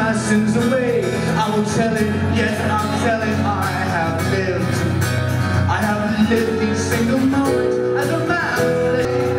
my sins away. I will tell it, yes, I'm telling. I have lived. I have lived each single moment as a man slave.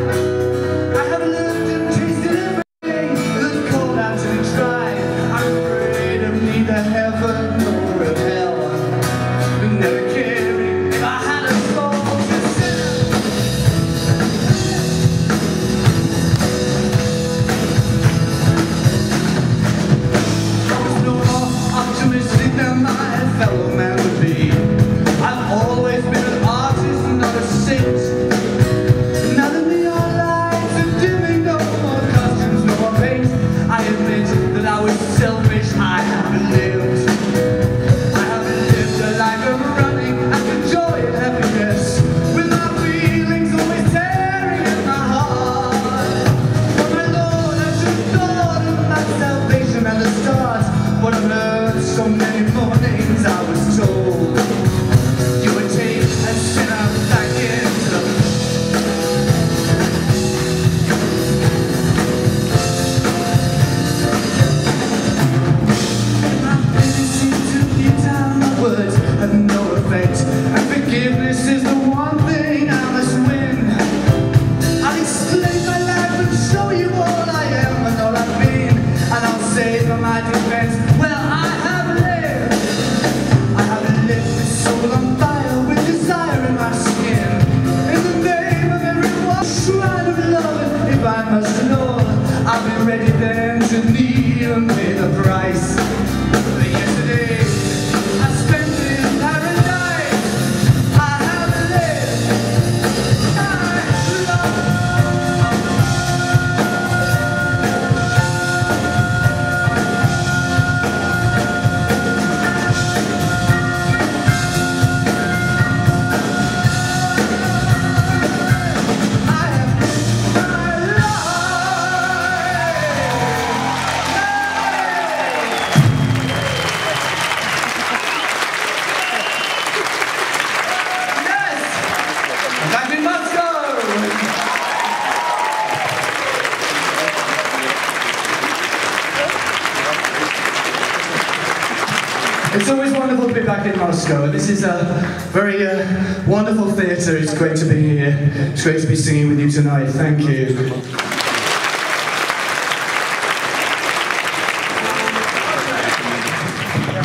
It's great to be singing with you tonight. Thank you.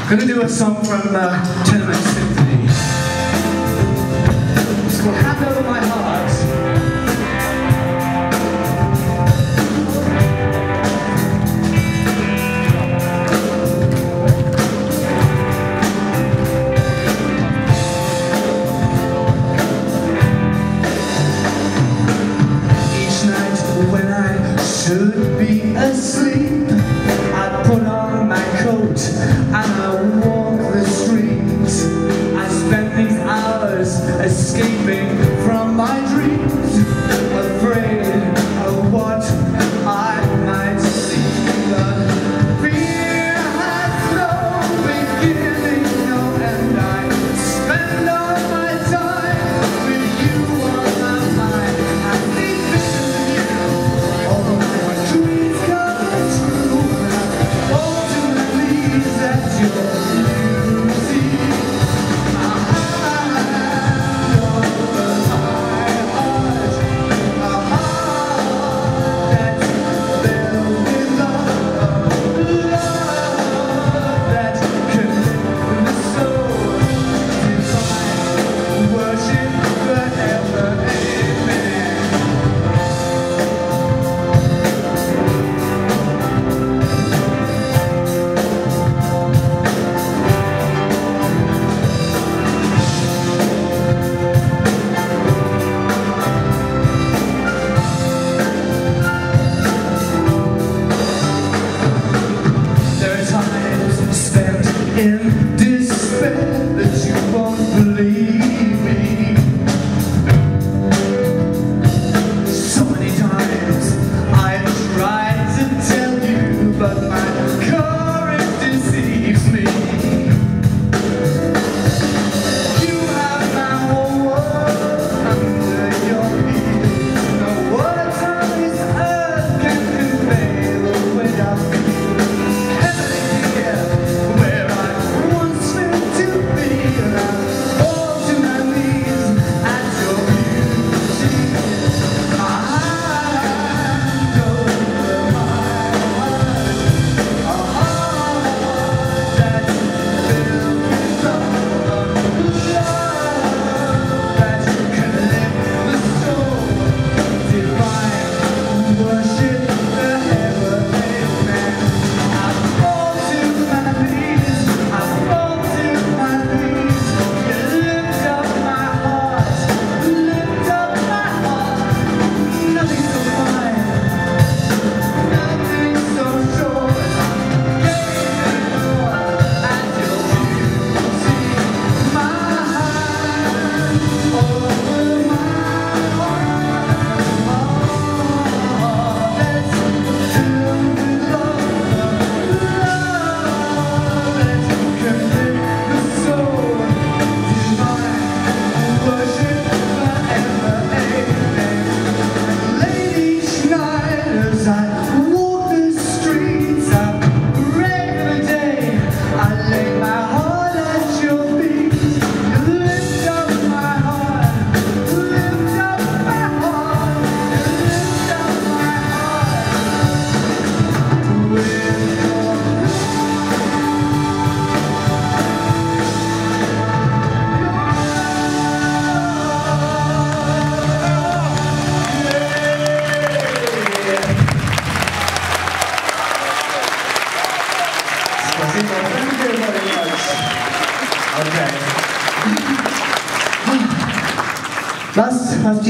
I'm going to do a song from uh, and I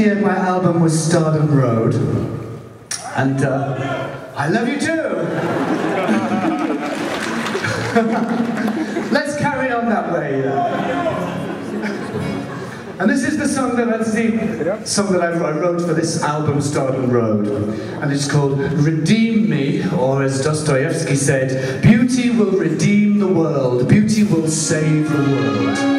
year, my album was Stardom Road. And uh, I love you too! Let's carry on that way. And this is the song that I the song that I wrote for this album, Stardom Road, and it's called "Redeem Me," or as Dostoevsky said, "Beauty will redeem the world. Beauty will save the world."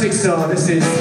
Fantastic Star. This is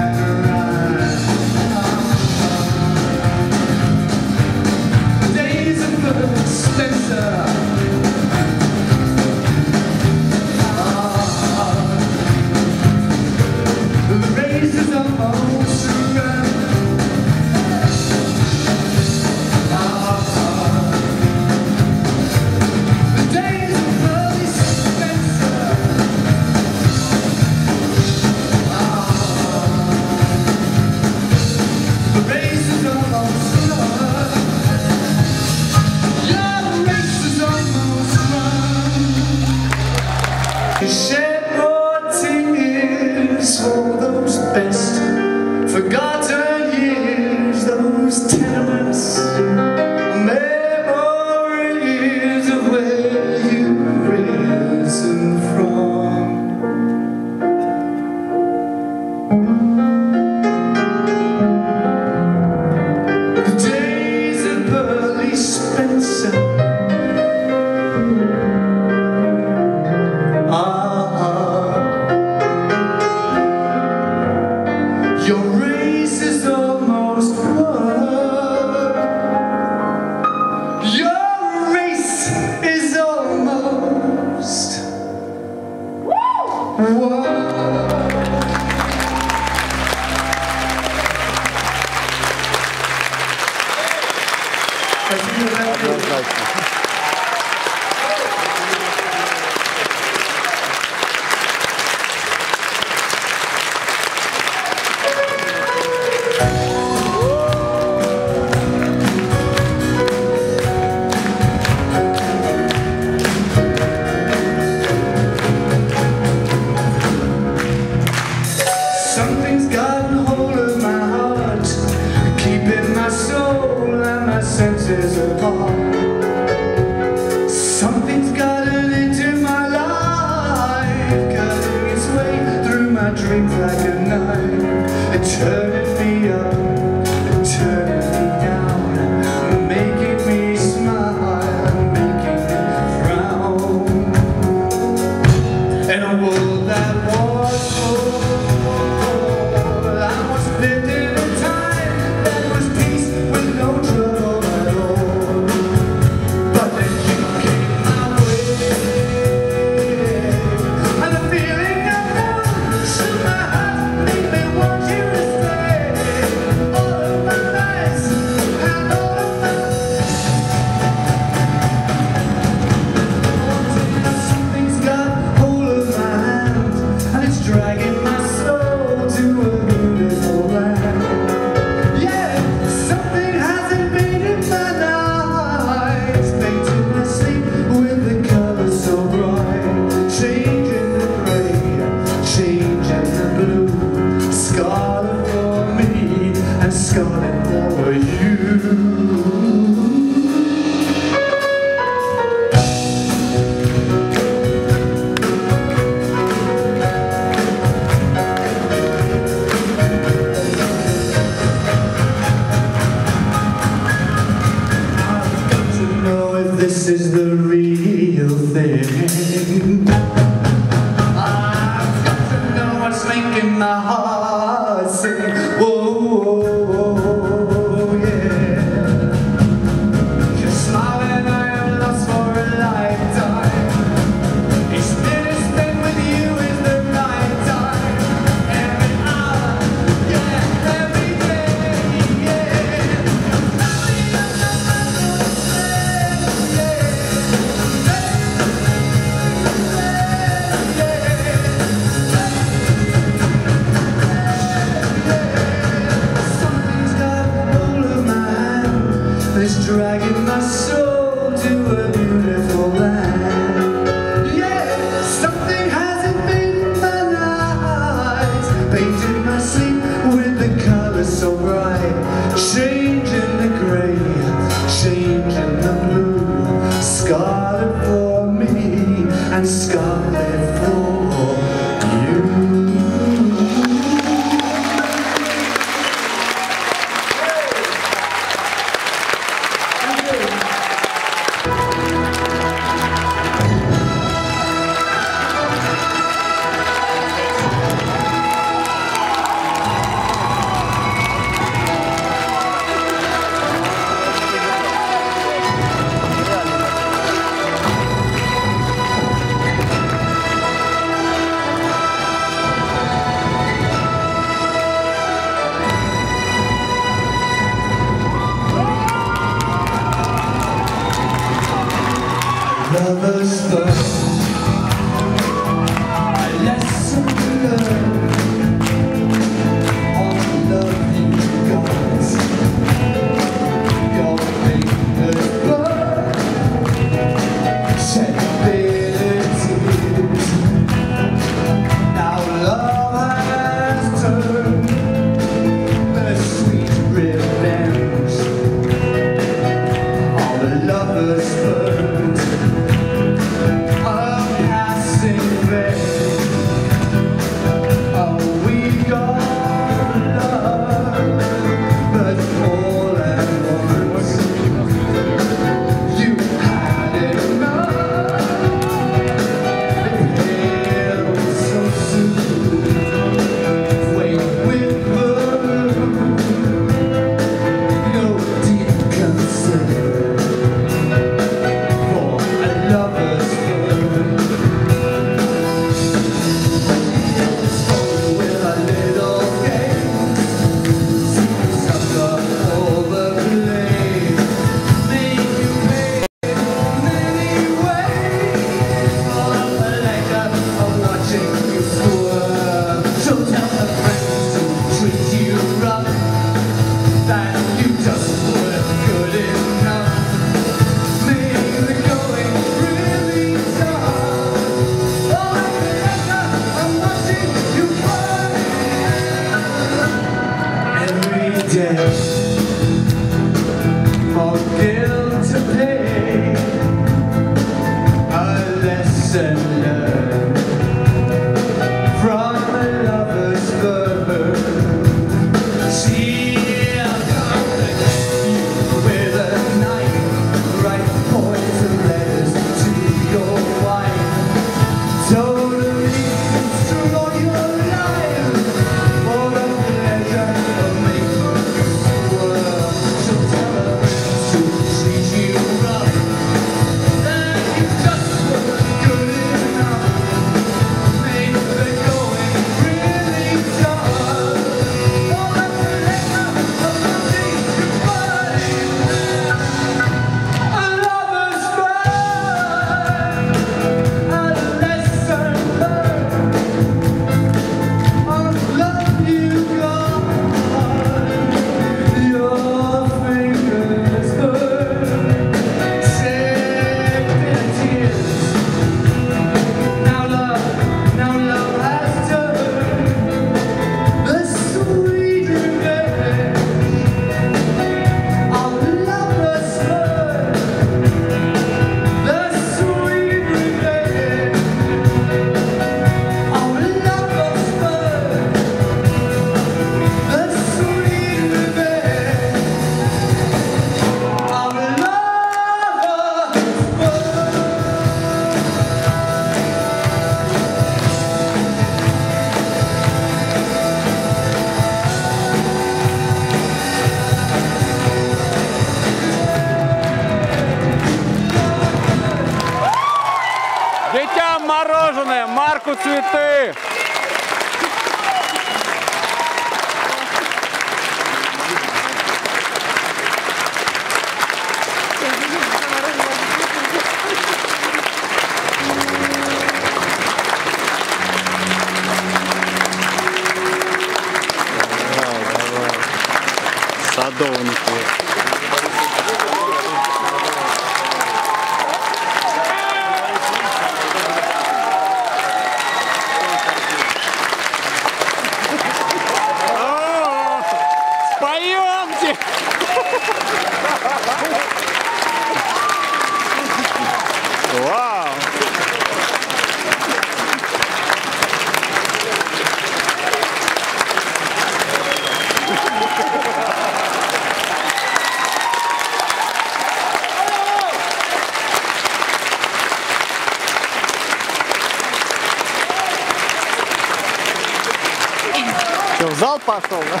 Что, в зал пошел, да?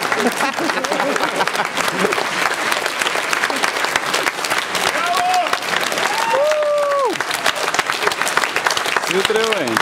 Відривень.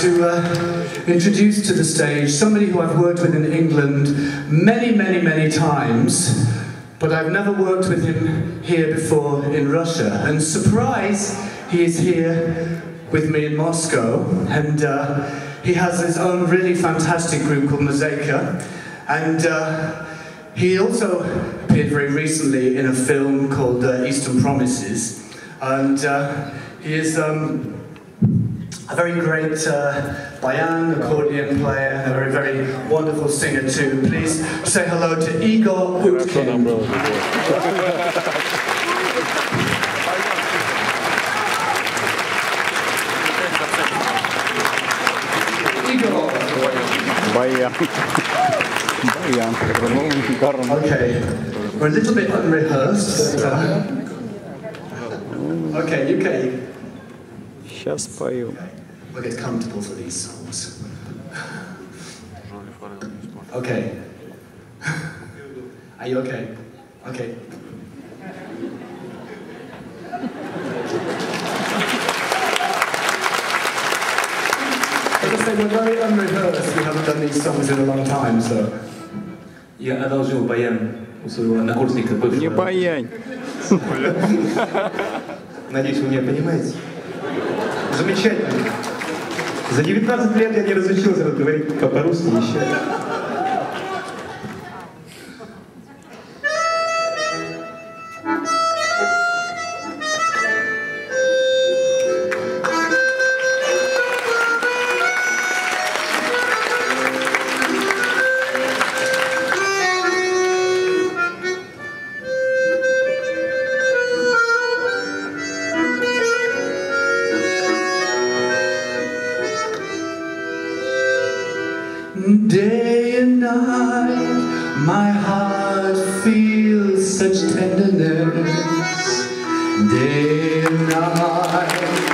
To uh, introduce to the stage somebody who I've worked with in England many, many, many times, but I've never worked with him here before in Russia. And surprise, he is here with me in Moscow, and uh, he has his own really fantastic group called Mozaika. And uh, he also appeared very recently in a film called uh, Eastern Promises. And uh, he is um, a very great uh, bayan, accordion player, and a very, very wonderful singer too. Please say hello to Igor Utkin. Igor. Баян. Баян. Ну, гарно. Okay, we're a little bit unrehearsed. But, uh, okay, UK. Сейчас пою. We'll get comfortable for these songs. Okay. Are you okay? Okay. As I say, we're very unrehearsed. We haven't done these songs in a long time, so. Я одолжил баян у своего однокурсника бывшего. Не баянь. Надеюсь, вы меня понимаете. Замечательно. За 19 лет я не разучился говорить по-русски еще. Day and night,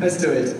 let's do it.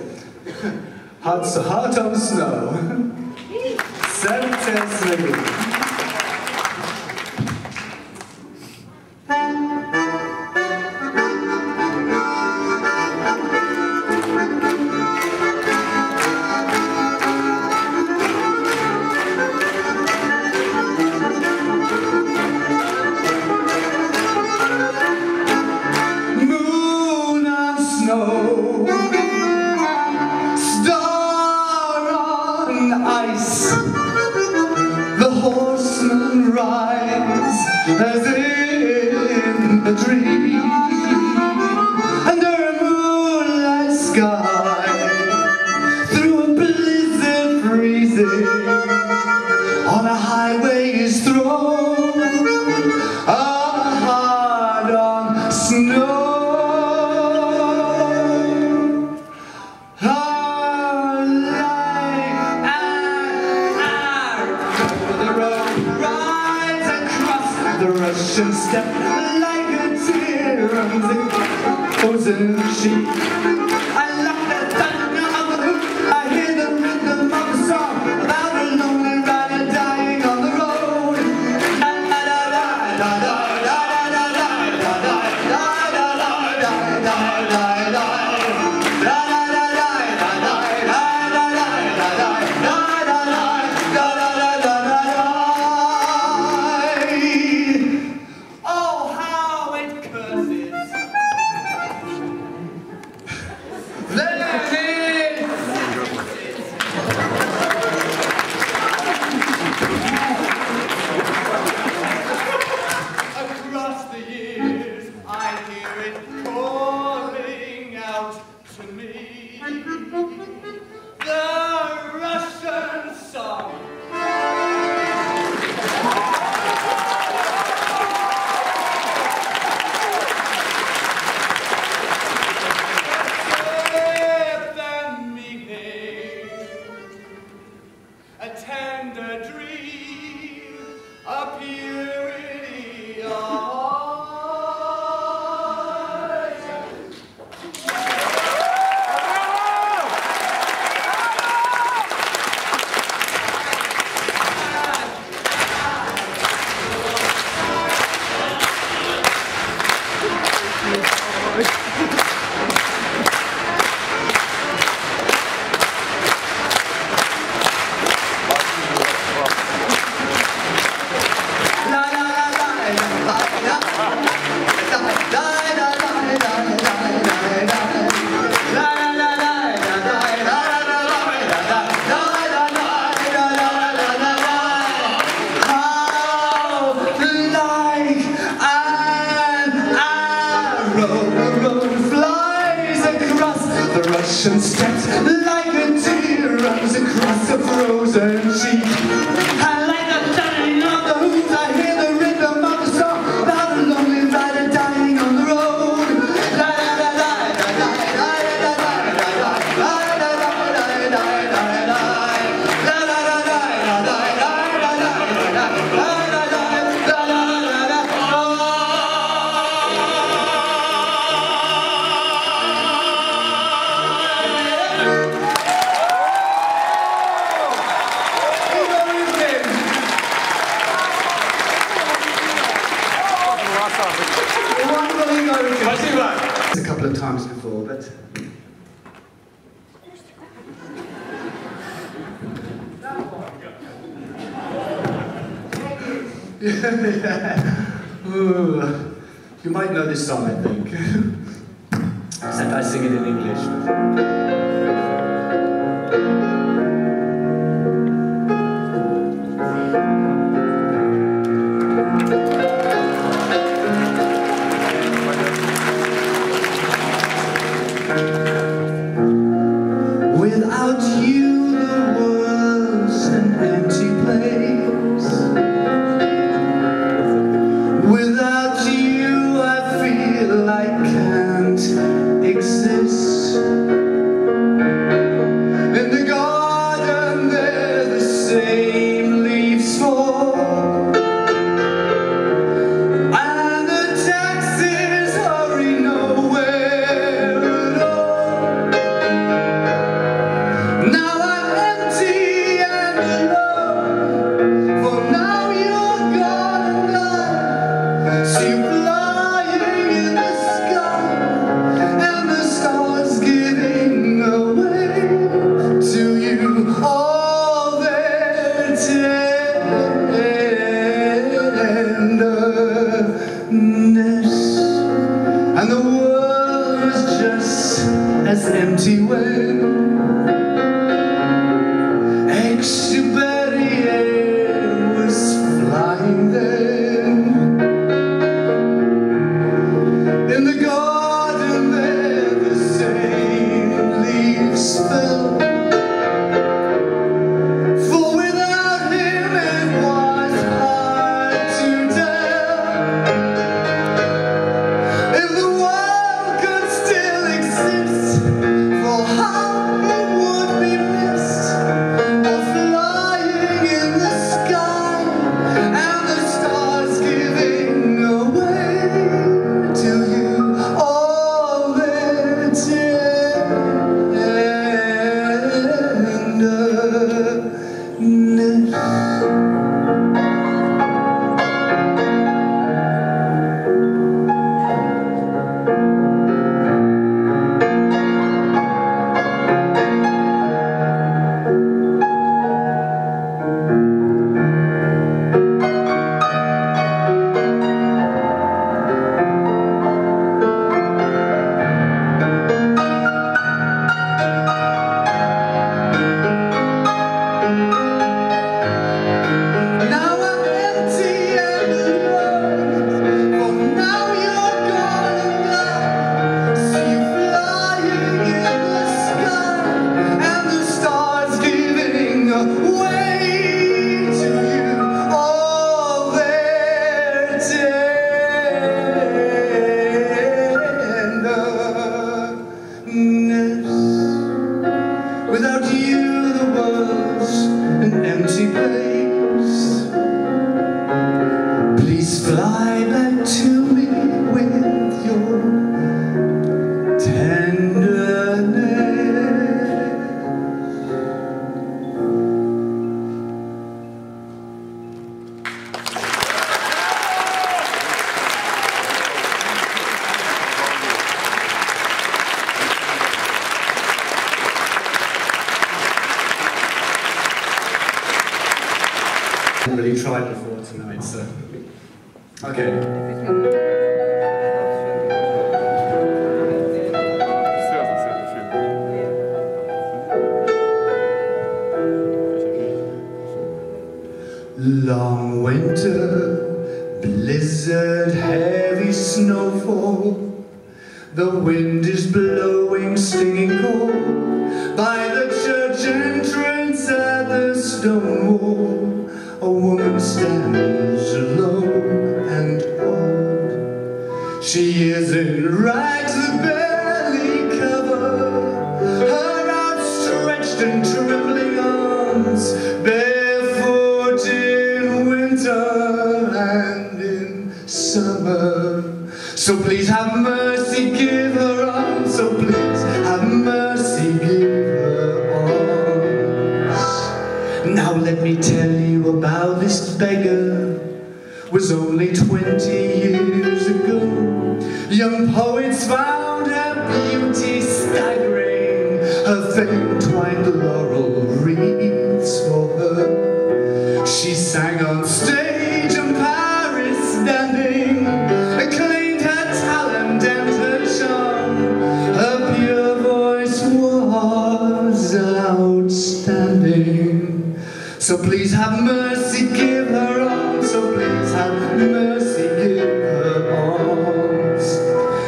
So please have mercy, give her arms. So please have mercy, give her arms.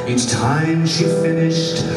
Each time she finished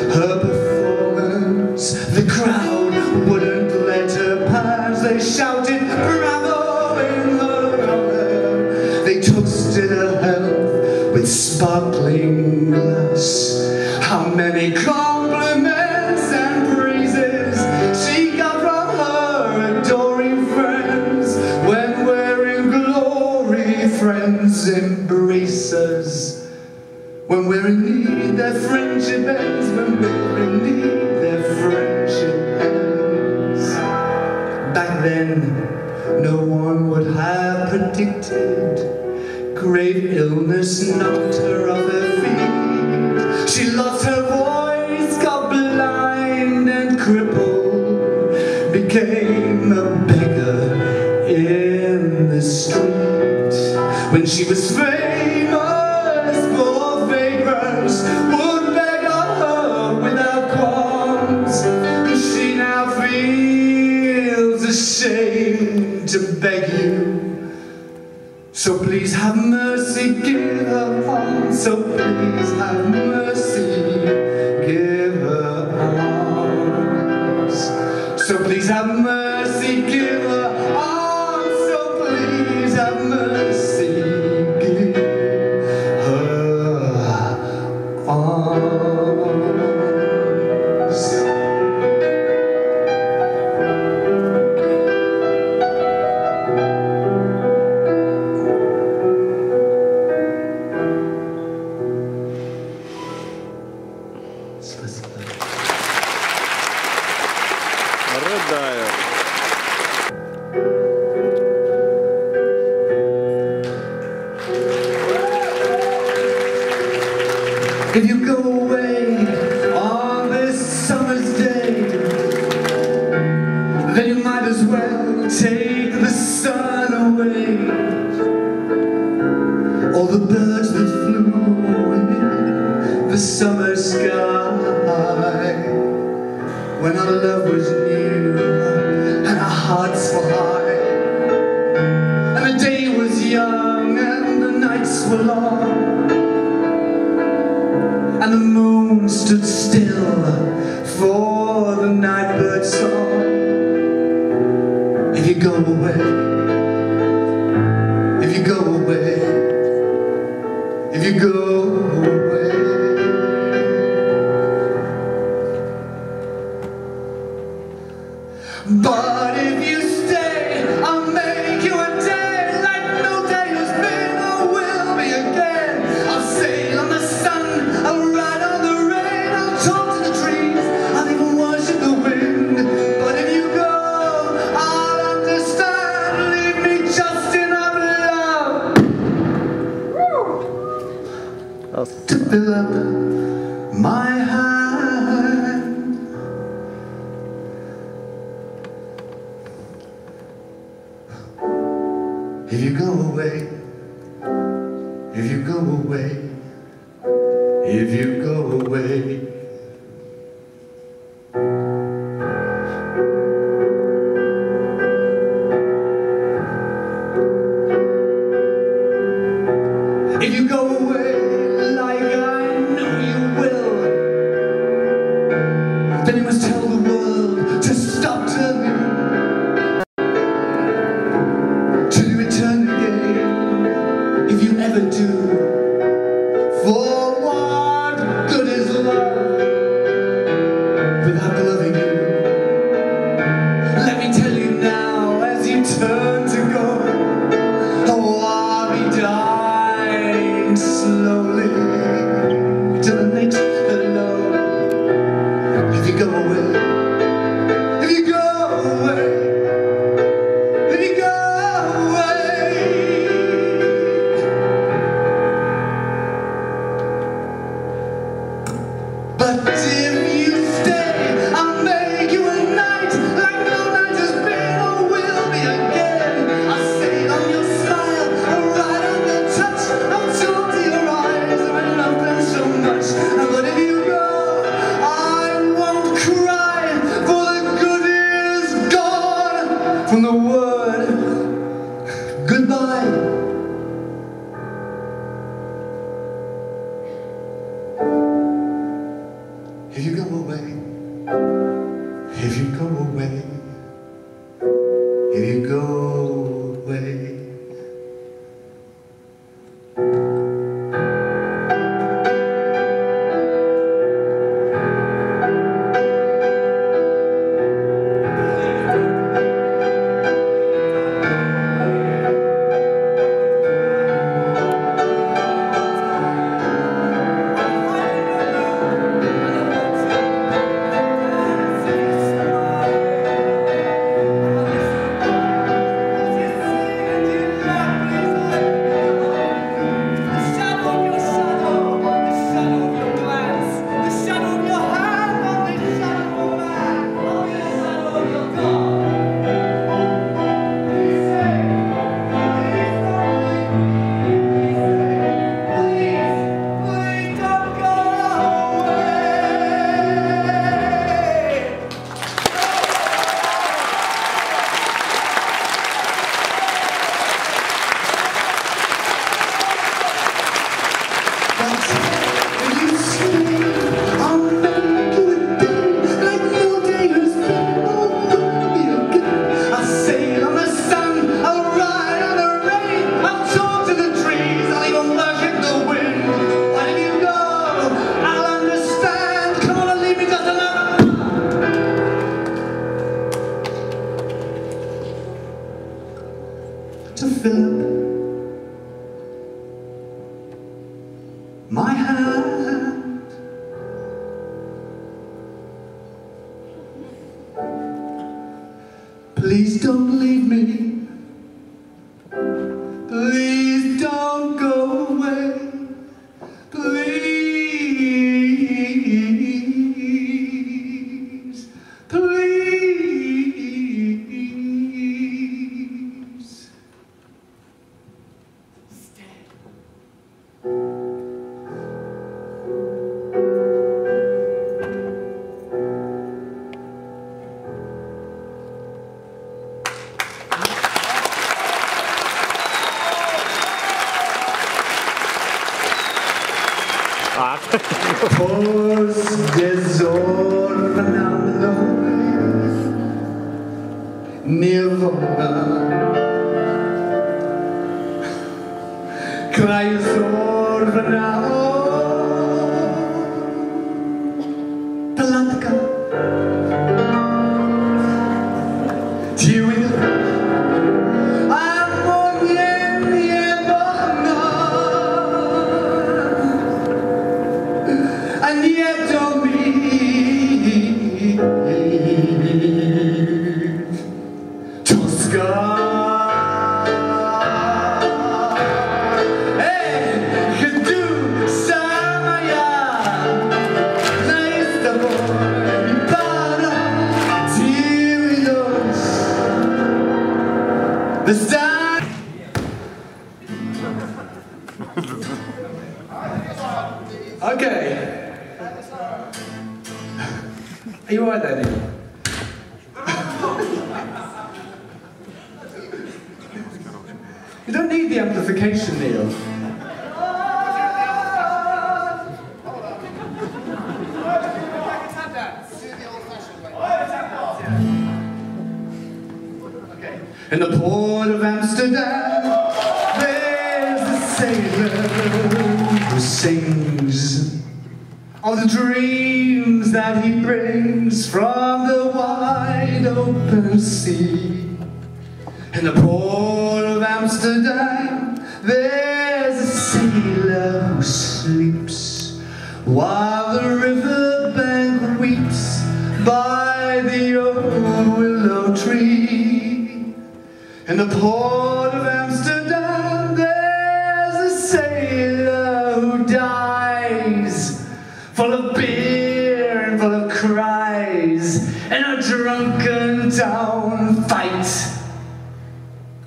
down fight.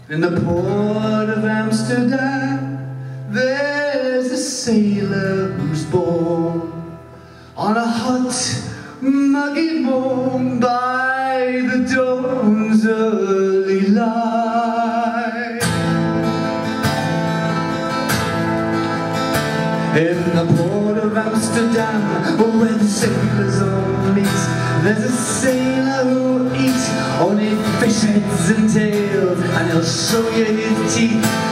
In the port of Amsterdam there's a sailor who's born on a hot muggy moon by the dawn's early light. In the port of Amsterdam where the sailors are there's a sailor who eats only fish heads and tails, and he'll show you his teeth.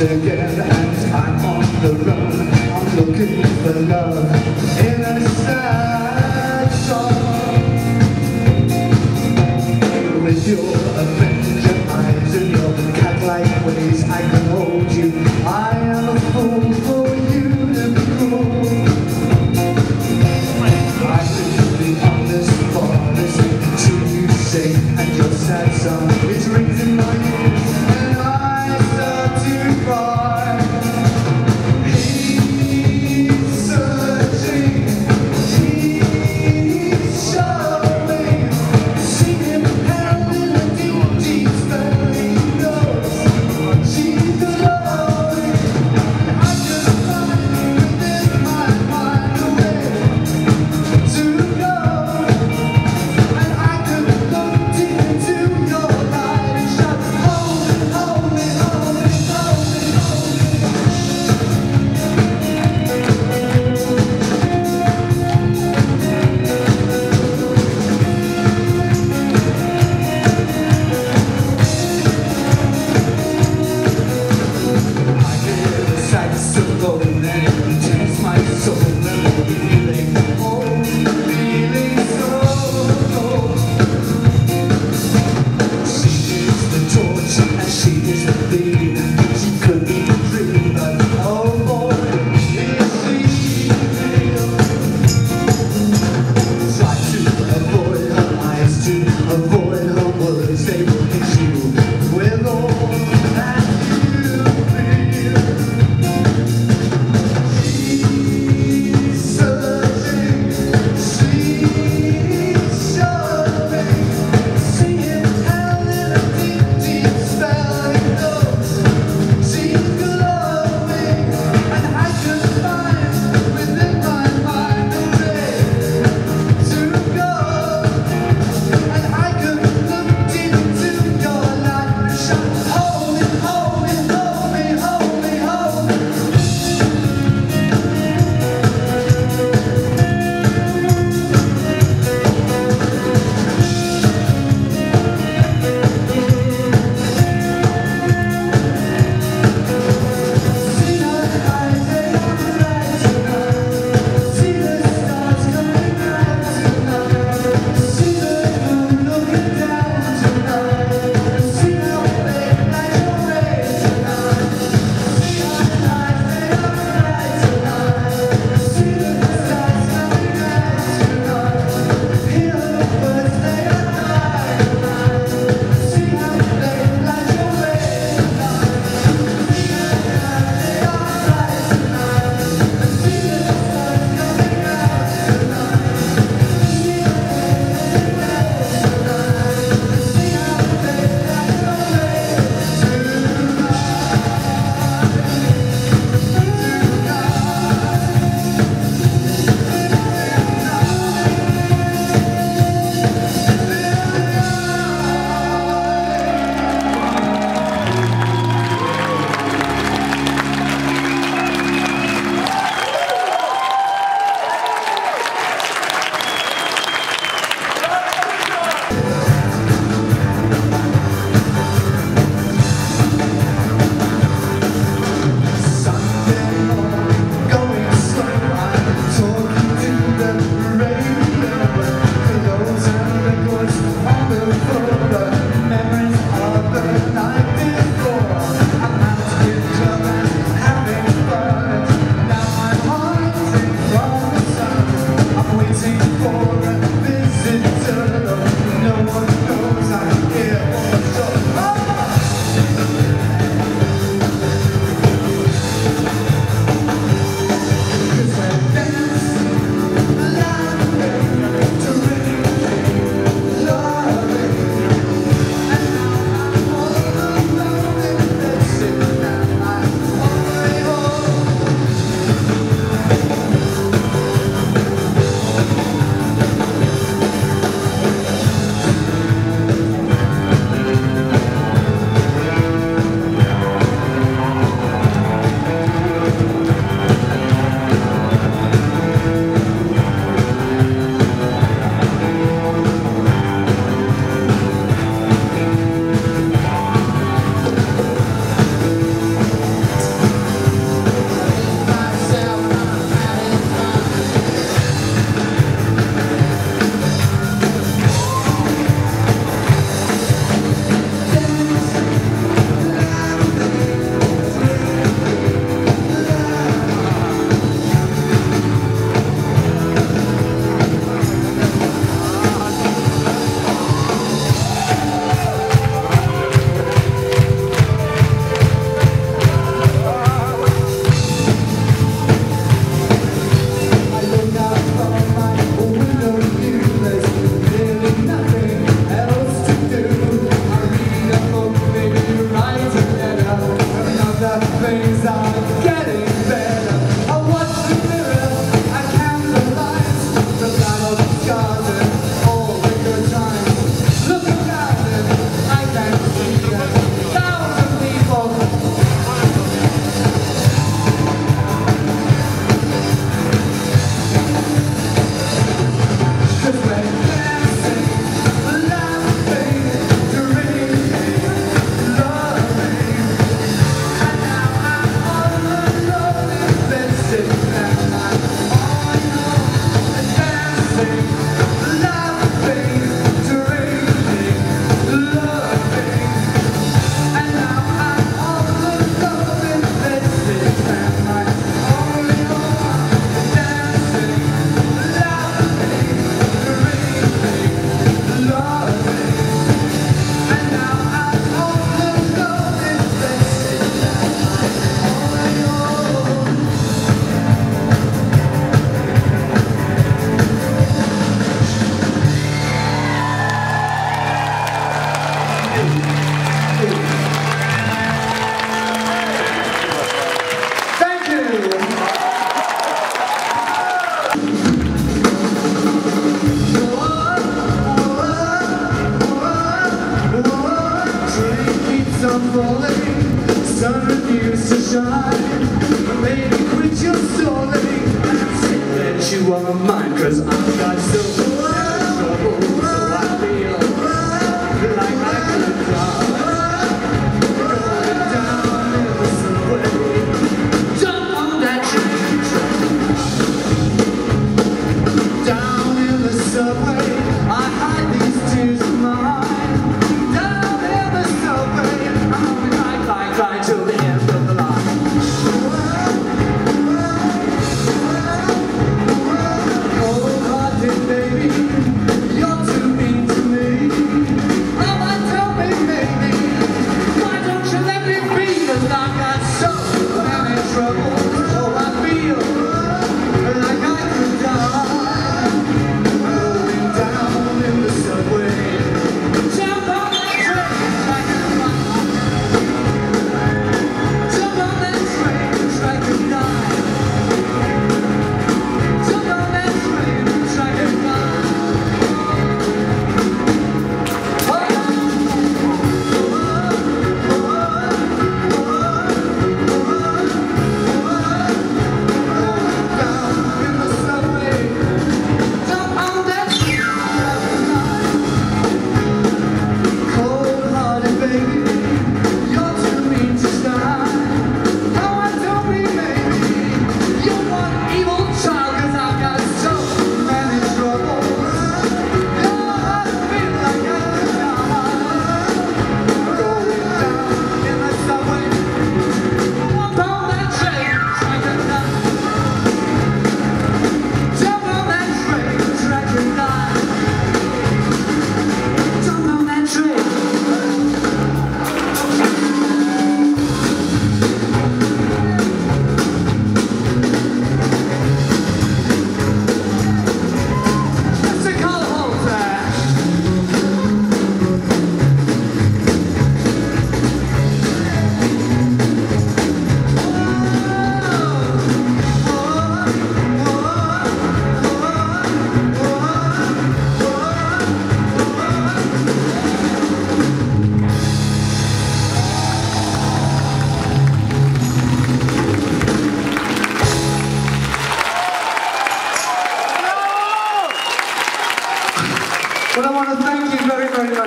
I'm on the I'm looking for love in a sad song With your adventure eyes and your ways I can hold you I am a for you to I be to you And your sad song is ringing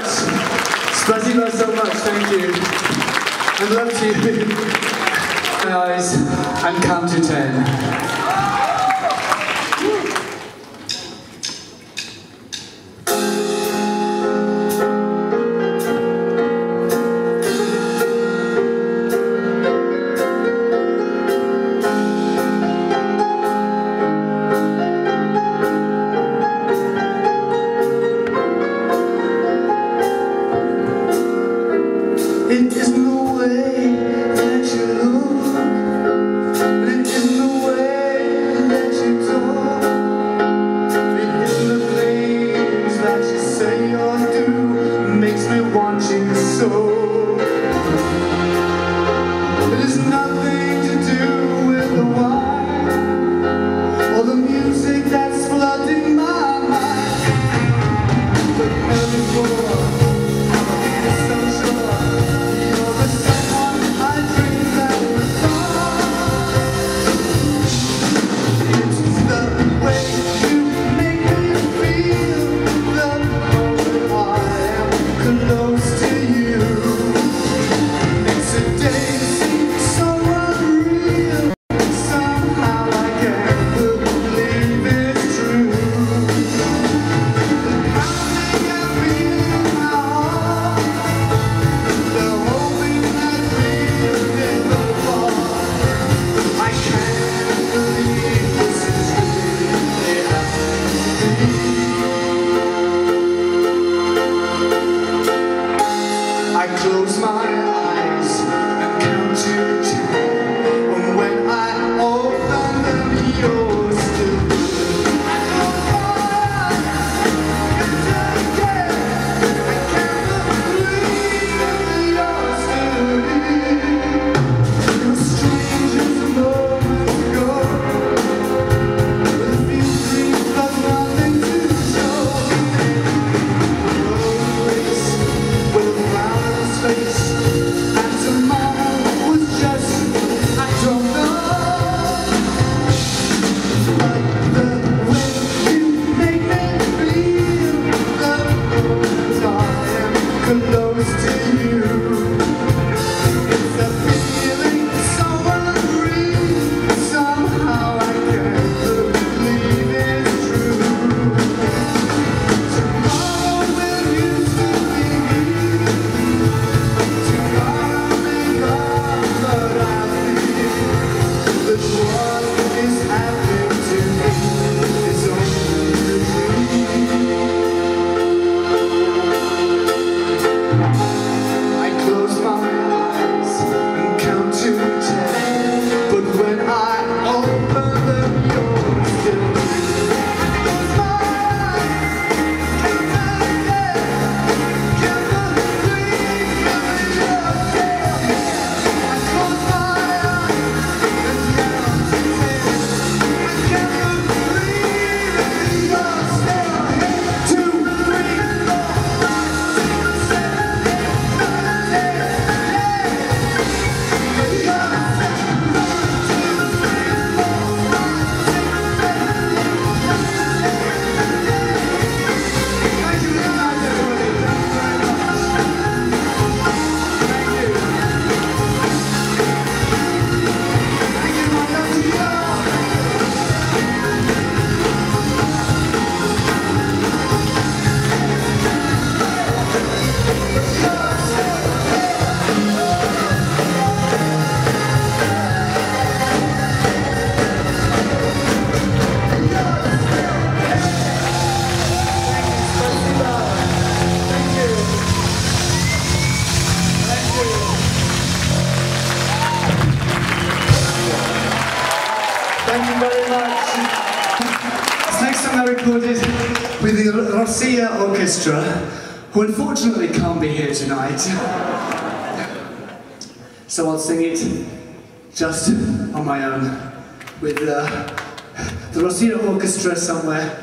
much. Спасибо so much. Thank you. I love you. Guys, and count to ten. Orchestra somewhere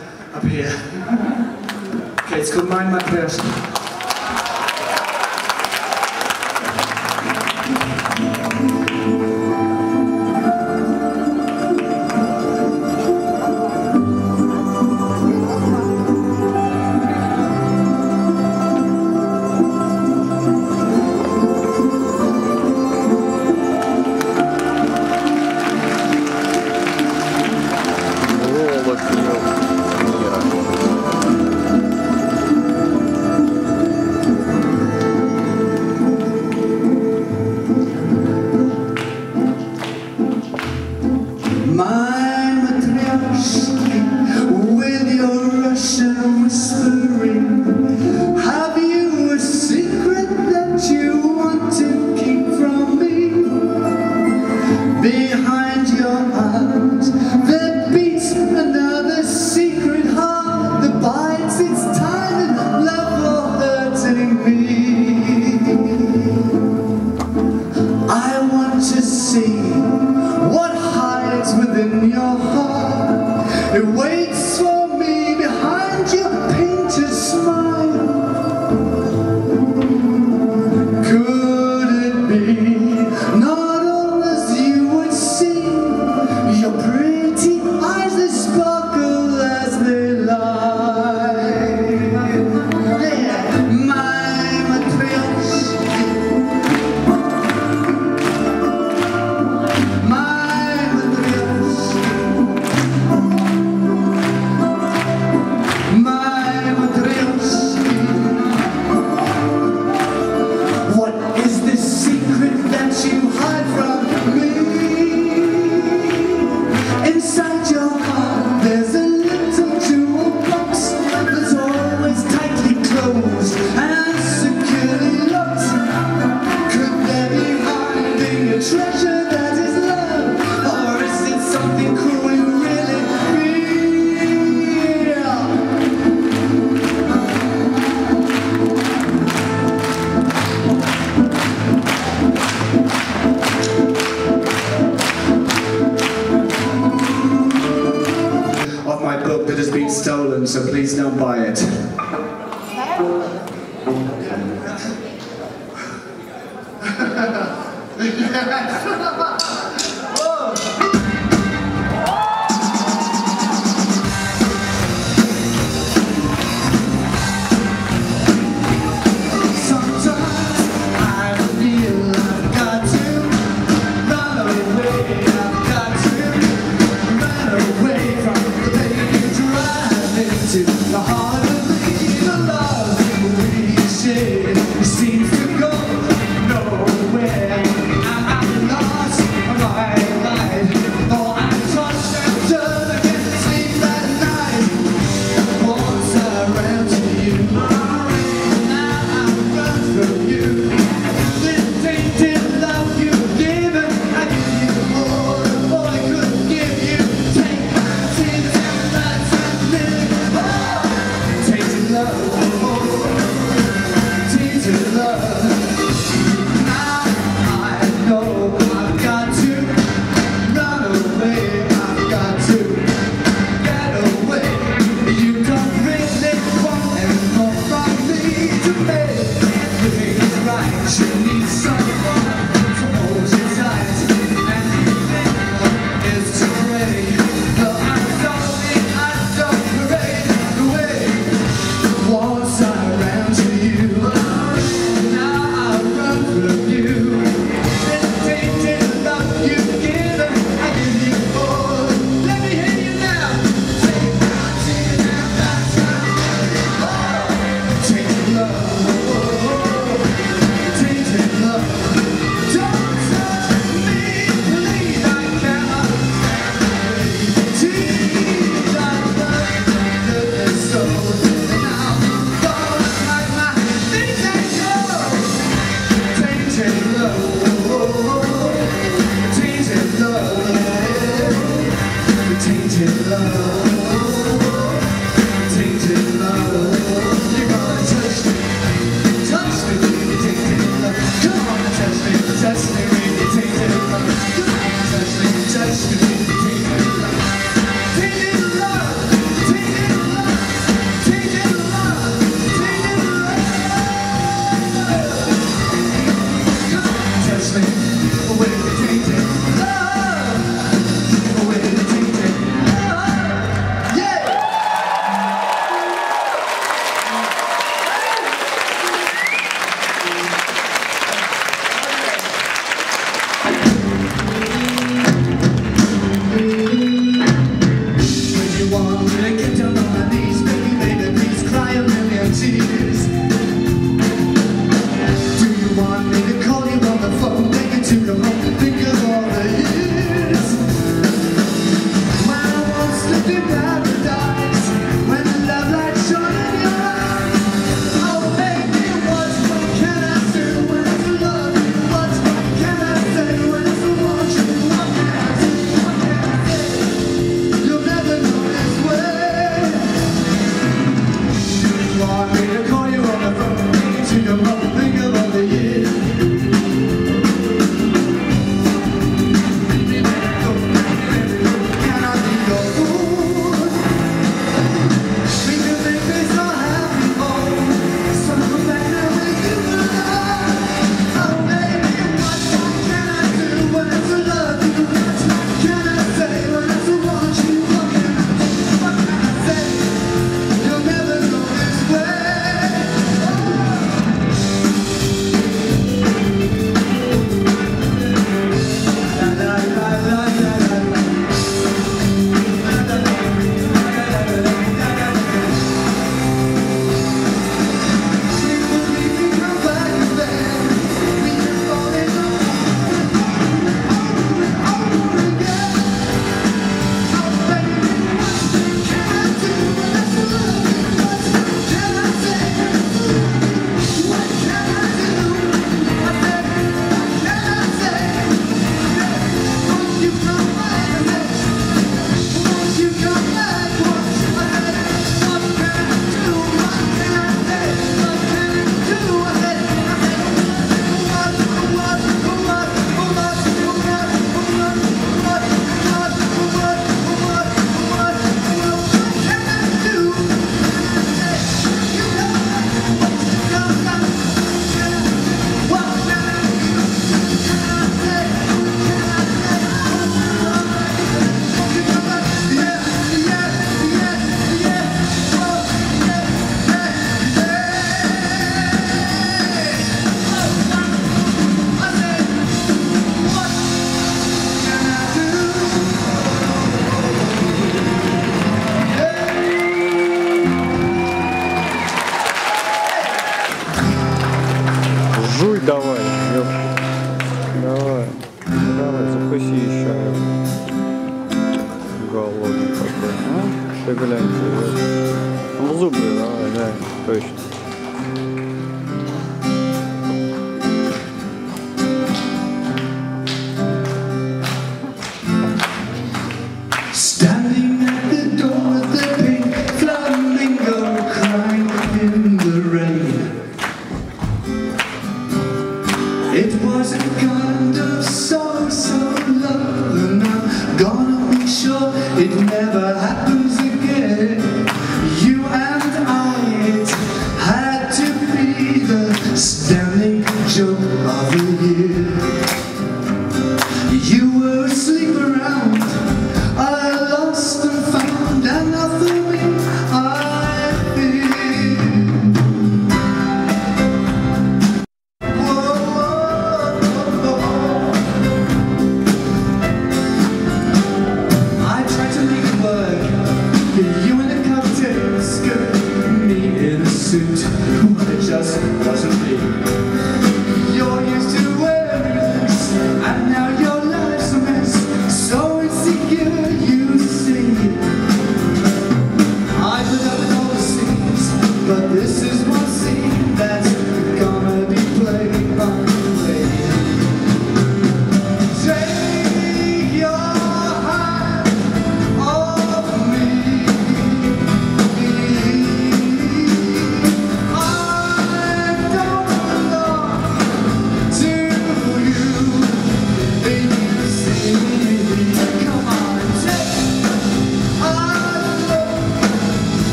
Pois.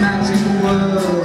Magic world